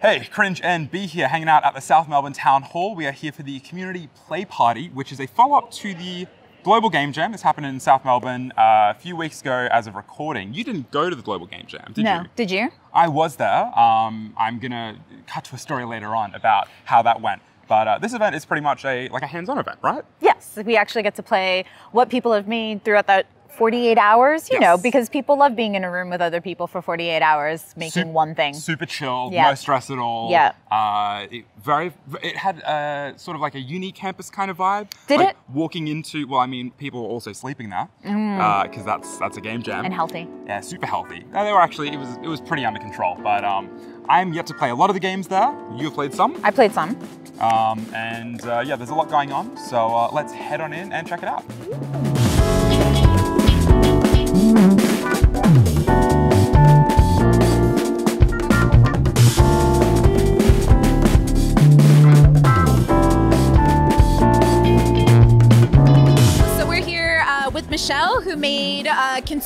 Hey, Cringe and B here, hanging out at the South Melbourne Town Hall. We are here for the Community Play Party, which is a follow-up to the Global Game Jam. This happened in South Melbourne uh, a few weeks ago as of recording. You didn't go to the Global Game Jam, did you? no. you? Did you? I was there. Um, I'm gonna cut to a story later on about how that went. But uh, this event is pretty much a like a hands-on event, right? Yes, we actually get to play what people have made throughout that 48 hours, you Yes. know, because people love being in a room with other people for 48 hours making Sup- one thing. Super chill, Yeah. no stress at all. Yeah. Uh, it very. It had uh, sort of like a uni campus kind of vibe. Did Like, it? Walking into, well, I mean, people were also sleeping there because that's that's a game jam. Mm. And healthy. Yeah, super healthy. No, they were actually. It was it was pretty under control. But um, I'm yet to play a lot of the games there. You've played some. I played some. Um, and uh, yeah, there's a lot going on. So uh, let's head on in and check it out. So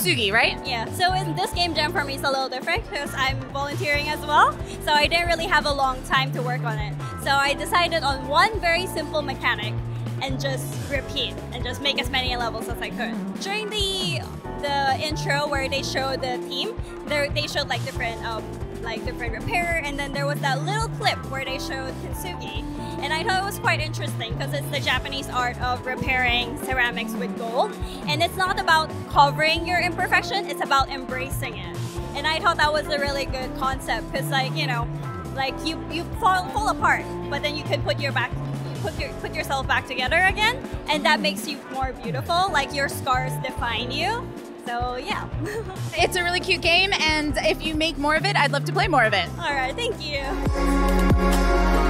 kintsugi, right? Yeah, so in this game jam for me is a little different because I'm volunteering as well. So I didn't really have a long time to work on it. So I decided on one very simple mechanic and just repeat and just make as many levels as I could. During the the intro where they showed the team, they showed like different um, like different repair and then there was that little clip where they showed kintsugi. And I thought it was quite interesting because it's the Japanese art of repairing ceramics with gold. And it's not about covering your imperfection, it's about embracing it. And I thought that was a really good concept because like, you know, like you, you fall, fall apart, but then you can put your back put your put yourself back together again and that makes you more beautiful. Like your scars define you. So yeah. It's a really cute game, and if you make more of it, I'd love to play more of it. All right, thank you.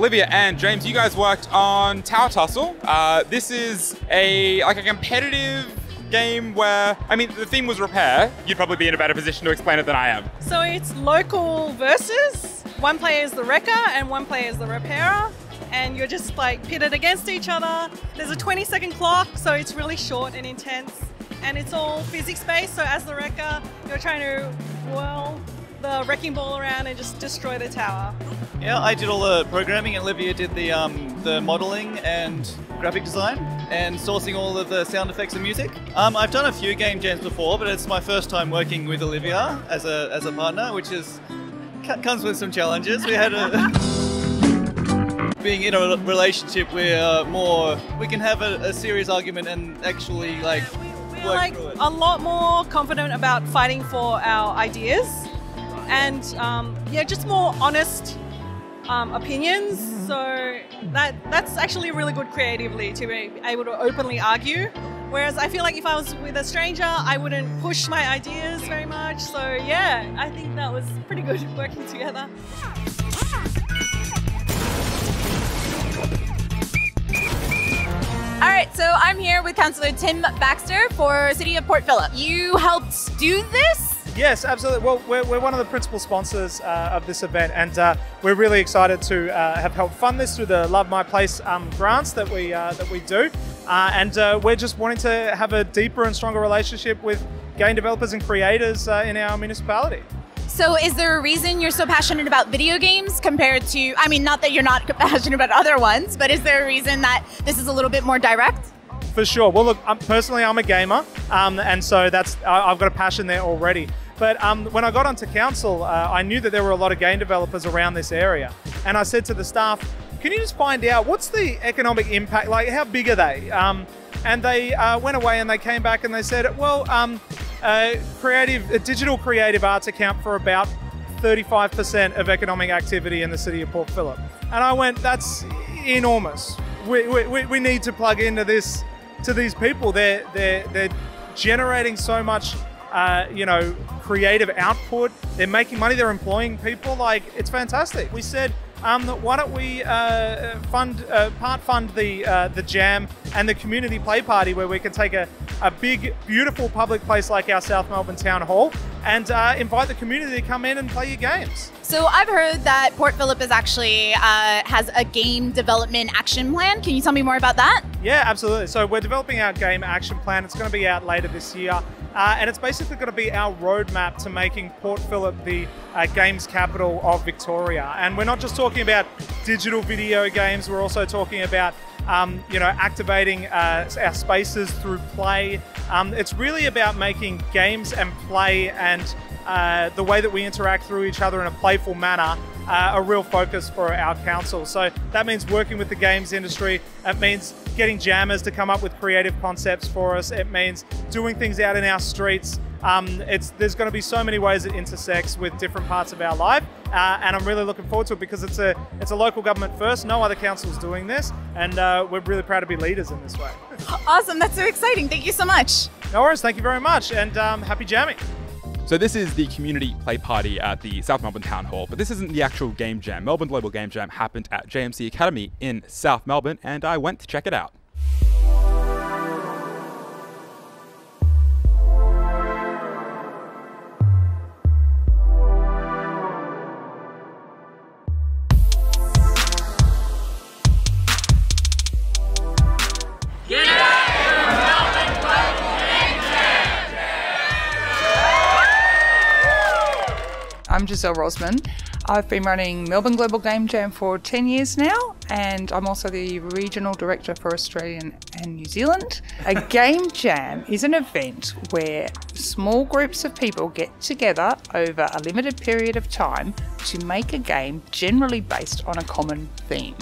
Olivia and James, you guys worked on Tower Tussle. Uh, this is a like a competitive game where I mean the theme was repair. You'd probably be in a better position to explain it than I am. So it's local versus. One player is the wrecker and one player is the repairer. And you're just like pitted against each other. There's a 20 second clock, so it's really short and intense. And it's all physics based. So as the wrecker, you're trying to whirl the wrecking ball around and just destroy the tower. Yeah, I did all the programming, and Olivia did the um, the modeling and graphic design, and sourcing all of the sound effects and music. Um, I've done a few game jams before, but it's my first time working with Olivia as a as a partner, which is co- comes with some challenges. We had a being in a relationship where uh, more we can have a, a serious argument and actually like We're work like through it. a lot more confident about fighting for our ideas and um, yeah, just more honest um, opinions. So that that's actually really good creatively to be able to openly argue. Whereas I feel like if I was with a stranger, I wouldn't push my ideas very much. So yeah, I think that was pretty good working together. All right, so I'm here with Councillor Tim Baxter for City of Port Phillip. You helped do this? Yes, absolutely. Well, we're, we're one of the principal sponsors uh, of this event, and uh, we're really excited to uh, have helped fund this through the Love My Place um, grants that we uh, that we do, uh, and uh, we're just wanting to have a deeper and stronger relationship with game developers and creators uh, in our municipality. So, is there a reason you're so passionate about video games compared to, I mean, not that you're not passionate about other ones, but is there a reason that this is a little bit more direct? For sure. Well, look, um, personally, I'm a gamer, um, and so that's I, I've got a passion there already. But um, when I got onto council, uh, I knew that there were a lot of game developers around this area, and I said to the staff, "Can you just find out what's the economic impact? Like, how big are they?" Um, and they uh, went away and they came back and they said, "Well, um, uh, creative, digital creative arts account for about 35% of economic activity in the city of Port Phillip." And I went, "That's enormous. We, we, we- we need to plug into this to these people. They're they're they're generating so much, uh, you know, creative output. They're making money. They're employing people. Like it's fantastic. We said. Um, why don't we uh, fund uh, part fund the uh, the jam and the community play party where we can take a, a big beautiful public place like our South Melbourne Town Hall and uh, invite the community to come in and play your games. So, I've heard that Port Phillip is actually uh, has a game development action plan. Can you tell me more about that? Yeah, absolutely. So we're developing our game action plan. It's going to be out later this year. Uh, and it's basically going to be our roadmap to making Port Phillip the uh, games capital of Victoria. And we're not just talking about digital video games, we're also talking about um, you know, activating uh, our spaces through play. Um, it's really about making games and play and uh, the way that we interact through each other in a playful manner uh, a real focus for our council. So that means working with the games industry. It means getting jammers to come up with creative concepts for us. It means doing things out in our streets. Um, it's there's going to be so many ways it intersects with different parts of our life, uh, and I'm really looking forward to it because it's a it's a local government first. No other council is doing this, and uh, we're really proud to be leaders in this way. Awesome, that's so exciting. Thank you so much. No worries. Thank you very much, and um, happy jamming. So this is the community play party at the South Melbourne Town Hall, but this isn't the actual game jam. Melbourne Global Game Jam happened at JMC Academy in South Melbourne, and I went to check it out. Giselle Rosman. I've been running Melbourne Global Game Jam for 10 years now, and I'm also the Regional Director for Australia and New Zealand. A game jam is an event where small groups of people get together over a limited period of time to make a game generally based on a common theme.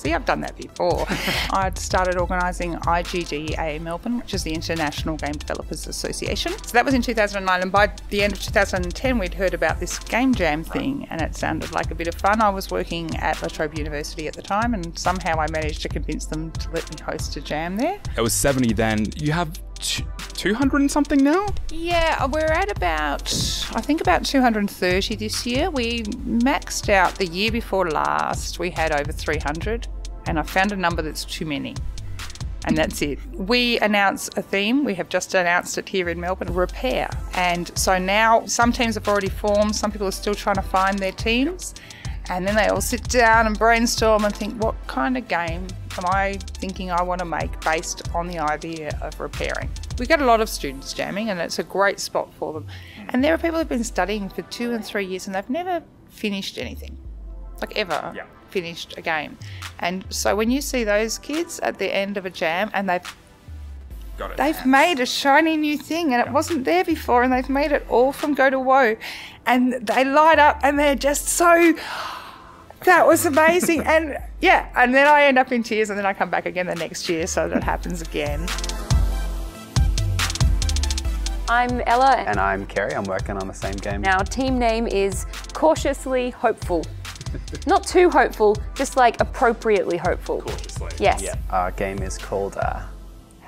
See, I've done that before. I'd started organising IGDA Melbourne, which is the International Game Developers Association. So that was in 2009, and by the end of 2010, we'd heard about this game jam thing, and it sounded like a bit of fun. I was working at La Trobe University at the time, and somehow I managed to convince them to let me host a jam there. It was 70 then. You have 200 and something now? Yeah, uh, we're at about, I think about 230 this year. We maxed out the year before last, we had over 300, and I found a number that's too many. And that's it. We announce a theme. We have just announced it here in Melbourne repair. And so now some teams have already formed, some people are still trying to find their teams. And then they all sit down and brainstorm and think, what kind of game am I thinking I want to make based on the idea of repairing? We get a lot of students jamming, and it's a great spot for them. And there are people who've been studying for two and three years and they've never finished anything, like ever. Yeah. Finished a game. And so when you see those kids at the end of a jam and they've Got it. They've made a shiny new thing and it wasn't there before, and they've made it all from go to woe. And they light up and they're just so. That was amazing. and yeah, and then I end up in tears and then I come back again the next year, so that happens again. I'm Ella, And I'm Kerry. I'm working on the same game. our team name is Cautiously Hopeful. Not too hopeful, just like appropriately hopeful. Cautiously. Yes. Yeah. Our game is called uh,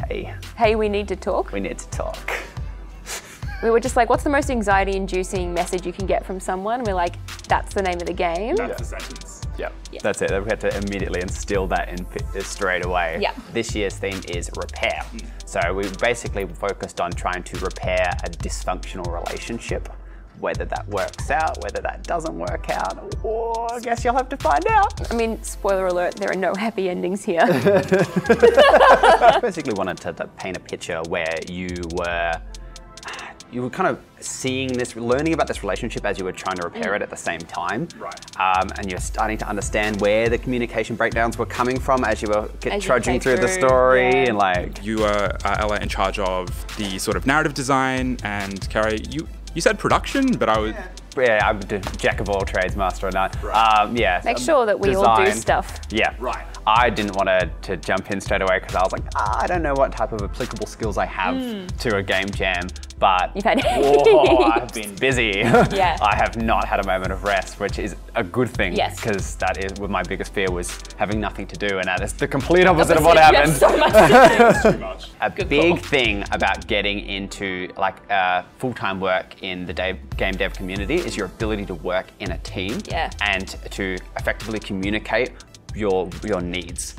Hey, Hey, we need to talk. we need to talk. We were just like, what's the most anxiety inducing message you can get from someone? We're like, that's the name of the game. That's the sentence. Yep. That's it. We had to immediately instill that in uh, straight away. Yeah. This year's theme is repair. Mm. So we basically focused on trying to repair a dysfunctional relationship. Whether that works out, whether that doesn't work out, or I guess you'll have to find out. I mean, spoiler alert, there are no happy endings here. I basically wanted to, to paint a picture where you were you were kind of seeing this, learning about this relationship as you were trying to repair it at the same time. Right. Um, and you're starting to understand where the communication breakdowns were coming from as you were get, As trudging play through the story yeah. and like. You are, uh, Ella, in charge of the sort of narrative design, and Carrie, you you said production, but I was Yeah, I'm a jack of all trades, master of none. Um, yeah. Make um, sure that we all do stuff. Yeah. Right. I didn't want to, to jump in straight away because I was like, ah, I don't know what type of applicable skills I have to a game jam, but. You've had whoa, I've been busy. Yeah. I have not had a moment of rest, which is a good thing. Yes. Because that is what my biggest fear was having nothing to do, and that is the complete opposite of what You have happened. so much to do. too much. A big thing about getting into like uh, full-time work in the dev, game dev community is your ability to work in a team Yeah. and to effectively communicate your your needs.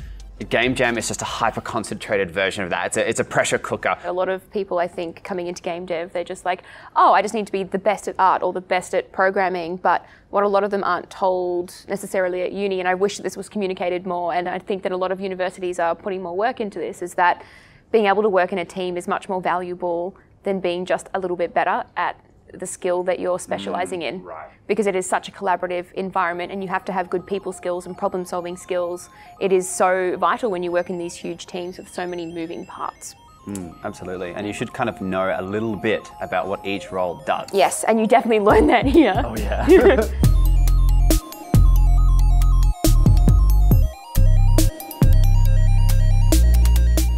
Game Jam is just a hyper concentrated version of that. It's a, it's a pressure cooker. A lot of people, I think, coming into game dev, they're just like, oh, I just need to be the best at art or the best at programming. But what a lot of them aren't told necessarily at uni, and I wish that this was communicated more, and I think that a lot of universities are putting more work into this, is that being able to work in a team is much more valuable than being just a little bit better at the skill that you're specializing Mm, in. Because it is such a collaborative environment and you have to have good people skills and problem solving skills. It is so vital when you work in these huge teams with so many moving parts. Mm, absolutely. And you should kind of know a little bit about what each role does. Yes, and you definitely learn that here. Oh, yeah.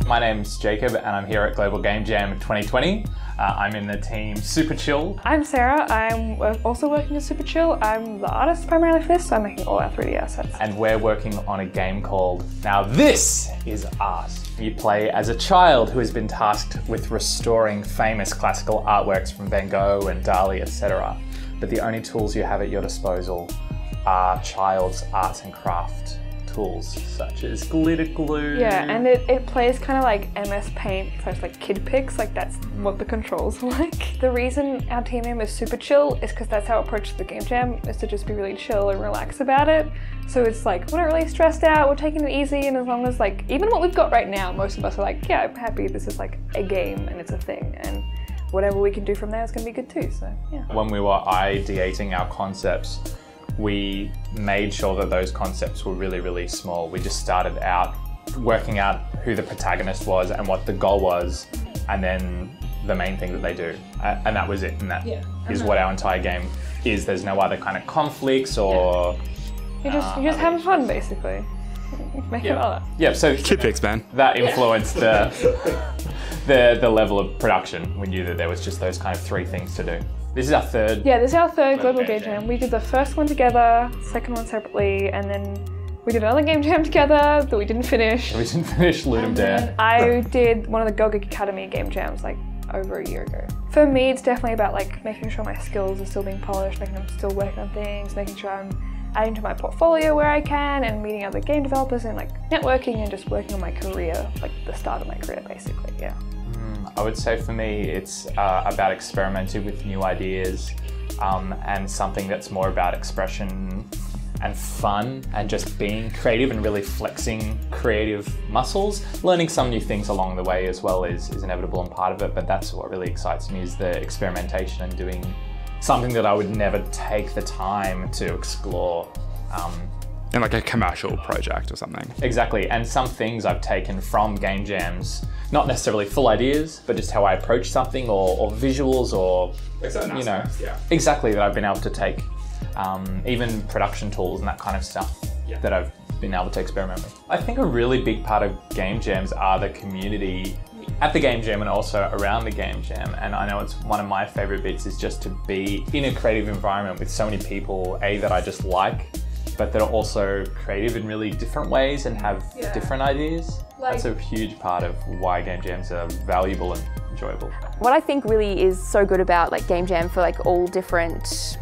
My name's Jacob and I'm here at Global Game Jam 2020. Uh, I'm in the team Super Chill. I'm Sarah. I'm also working at Super Chill. I'm the artist primarily for this, so I'm making all our 3D assets. And we're working on a game called Now This is Art. You play as a child who has been tasked with restoring famous classical artworks from Van Gogh and Dali, etc. But the only tools you have at your disposal are child's arts and craft tools, such as glitter glue. Yeah, and it, it plays kind of like MS Paint, so it's like Kid Pix, like that's what the controls are like. The reason our team name is Super Chill is because that's how I approach the game jam, is to just be really chill and relax about it. So it's like, we're not really stressed out, we're taking it easy, and as long as like, even what we've got right now, most of us are like, yeah, I'm happy this is like a game and it's a thing, and whatever we can do from there is gonna be good too, so yeah. When we were ideating our concepts, we made sure that those concepts were really, really small. We just started out working out who the protagonist was and what the goal was, and then the main thing that they do. A- And that was it. And that is Yeah. Uh-huh. what our entire game is. There's no other kind of conflicts or. You're just, uh, you're just having fun basically. Making Yeah. art. Yeah, so Kid Pix, man. that influenced the, the the level of production. We knew that there was just those kind of three things to do. This is our third. Yeah, this is our third Global global Game game jam. We did the first one together, second one separately, and then we did another game jam together that we didn't finish. We didn't finish Ludum Dare. I did one of the Gogik Academy game jams like over a year ago. For me, it's definitely about like making sure my skills are still being polished, making I'm still working on things, making sure I'm adding to my portfolio where I can, and meeting other game developers and like networking and just working on my career, like the start of my career, basically. Yeah. I would say for me, it's uh, about experimenting with new ideas um, and something that's more about expression and fun and just being creative and really flexing creative muscles. Learning some new things along the way as well is, is inevitable and part of it, but that's what really excites me is the experimentation and doing something that I would never take the time to explore. Um, In like a commercial project or something. Exactly, and some things I've taken from game jams, not necessarily full ideas, but just how I approach something or, or visuals or Like you know, yeah. exactly that I've been able to take, um, even production tools and that kind of stuff Yeah. that I've been able to experiment with. I think a really big part of game jams are the community at the game jam and also around the game jam. And I know it's one of my favorite bits is just to be in a creative environment with so many people, A, that I just like, but that are also creative in really different ways and have Yeah. different ideas. Like- That's a huge part of why game jams are valuable and enjoyable. What I think really is so good about like Game Jam for like all different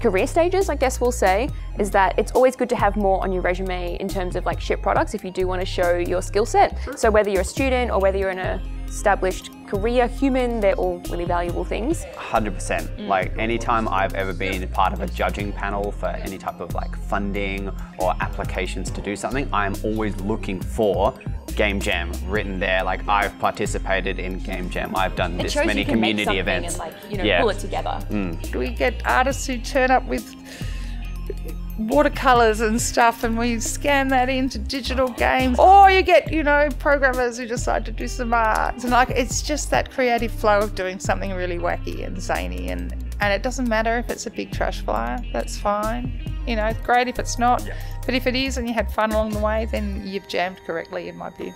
career stages, I guess we'll say, is that it's always good to have more on your resume in terms of like ship products if you do want to show your skill set. So whether you're a student or whether you're in a established career human, they're all really valuable things. 100%. Mm. Like anytime I've ever been part of a judging panel for any type of like funding or applications to do something, I'm always looking for Game Jam written there. Like I've participated in Game Jam. I've done It this shows many you can make community something events. and like you know Yeah. pull it together. Mm. We get artists who turn up with watercolors and stuff and we scan that into digital games. Or you get you know programmers who decide to do some art and like it's just that creative flow of doing something really wacky and zany. And and it doesn't matter if it's a big trash flyer that's fine. You know great if it's not but if it is and you had fun along the way then you've jammed correctly in my view